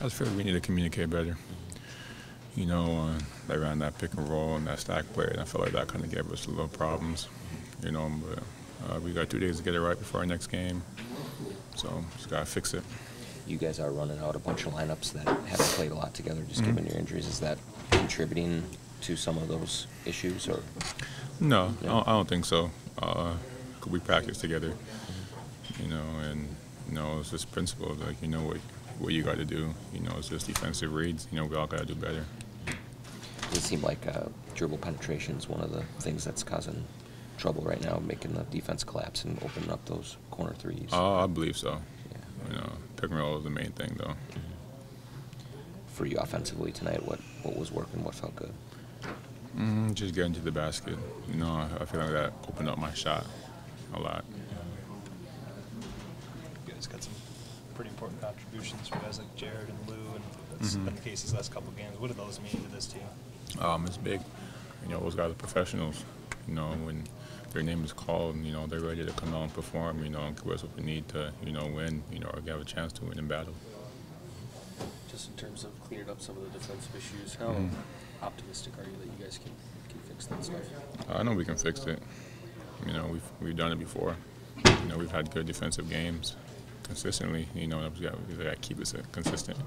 I just feel like we need to communicate better. You know, uh, they ran that pick and roll and that stack play, and I felt like that kind of gave us a little problems. You know, but uh, we got two days to get it right before our next game, so just gotta fix it. You guys are running out a bunch of lineups that haven't played a lot together, just Mhm. given your injuries. Is that contributing to some of those issues, or No, I Yeah. don't, I don't think so. Uh, we practice together, you know, and you know it's just principles. Like you know what what you got to do. You know, it's just defensive reads. You know, we all got to do better. does it seem like uh, dribble penetration is one of the things that's causing trouble right now, making the defense collapse and opening up those corner threes? Uh, I believe so. Yeah. You know, pick and roll is the main thing, though. For you offensively tonight, what what was working, what felt good? Mm, just getting to the basket. You know, I, I feel like that opened up my shot a lot. You guys got some pretty important contributions from guys like Jared and Lou, and that's Mhm. been the case these last couple of games. What do those mean to this team? Um, it's big. You know, those guys are professionals. You know, when their name is called, and you know, they're ready to come out and perform. You know, and give us what we need to, you know, win. You know, or have a chance to win in battle. Just in terms of cleaning up some of the defensive issues, how Mhm. optimistic are you that you guys can, can fix that stuff? I know we can fix it. You know, we've we've done it before. You know, we've had good defensive games consistently. You know, we got we got to keep it consistent.